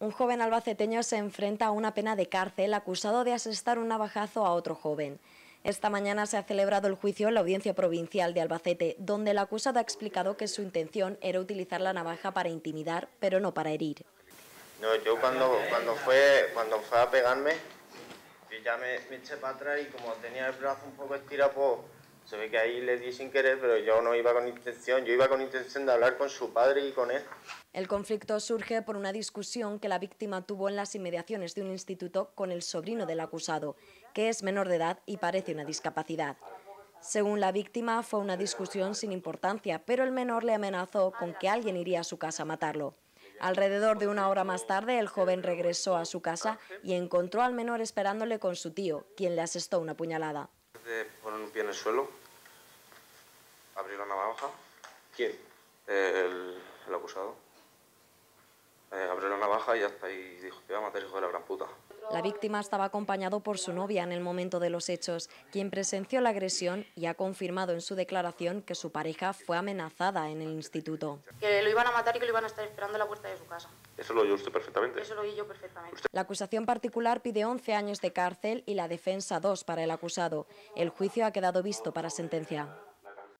Un joven albaceteño se enfrenta a una pena de cárcel acusado de asestar un navajazo a otro joven. Esta mañana se ha celebrado el juicio en la Audiencia Provincial de Albacete, donde el acusado ha explicado que su intención era utilizar la navaja para intimidar, pero no para herir. No, yo cuando, cuando, fue, cuando fue a pegarme, ya me, me eché para atrás y como tenía el brazo un poco estirado, pues se ve que ahí le di sin querer, pero yo no iba con intención, yo iba con intención de hablar con su padre y con él. El conflicto surge por una discusión que la víctima tuvo en las inmediaciones de un instituto con el sobrino del acusado, que es menor de edad y parece una discapacidad. Según la víctima, fue una discusión sin importancia, pero el menor le amenazó con que alguien iría a su casa a matarlo. Alrededor de una hora más tarde, el joven regresó a su casa y encontró al menor esperándole con su tío, quien le asestó una puñalada. De poner un pie en el suelo, abrir la navaja. ¿Quién? El, el acusado. Eh, abrió la navaja y hasta ahí dijo que iba a matar hijo de la gran puta. La víctima estaba acompañado por su novia en el momento de los hechos, quien presenció la agresión y ha confirmado en su declaración que su pareja fue amenazada en el instituto. Que lo iban a matar y que lo iban a estar esperando en la puerta de su casa. Eso lo oyó usted perfectamente. Eso lo oí yo perfectamente. La acusación particular pide 11 años de cárcel y la defensa 2 para el acusado. El juicio ha quedado visto para sentencia.